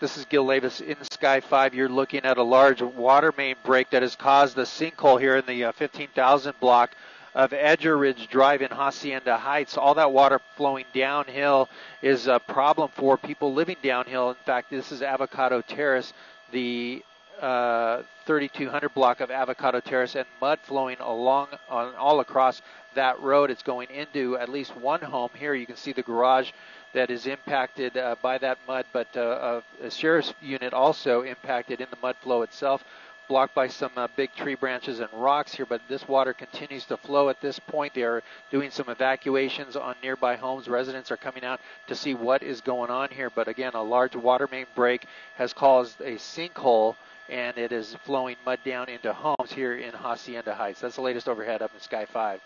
This is Gil Leyvas in Sky 5. You're looking at a large water main break that has caused a sinkhole here in the uh, 15,000 block of Edger Ridge Drive in Hacienda Heights. All that water flowing downhill is a problem for people living downhill. In fact, this is Avocado Terrace, the uh, 3200 block of Avocado Terrace, and mud flowing along on, all across that road. It's going into at least one home. Here you can see the garage that is impacted uh, by that mud, but uh, a sheriff's unit also impacted in the mud flow itself, blocked by some uh, big tree branches and rocks here. But this water continues to flow at this point. They are doing some evacuations on nearby homes. Residents are coming out to see what is going on here. But again, a large water main break has caused a sinkhole and it is flowing mud down into homes here in Hacienda Heights. That's the latest overhead up in Sky 5.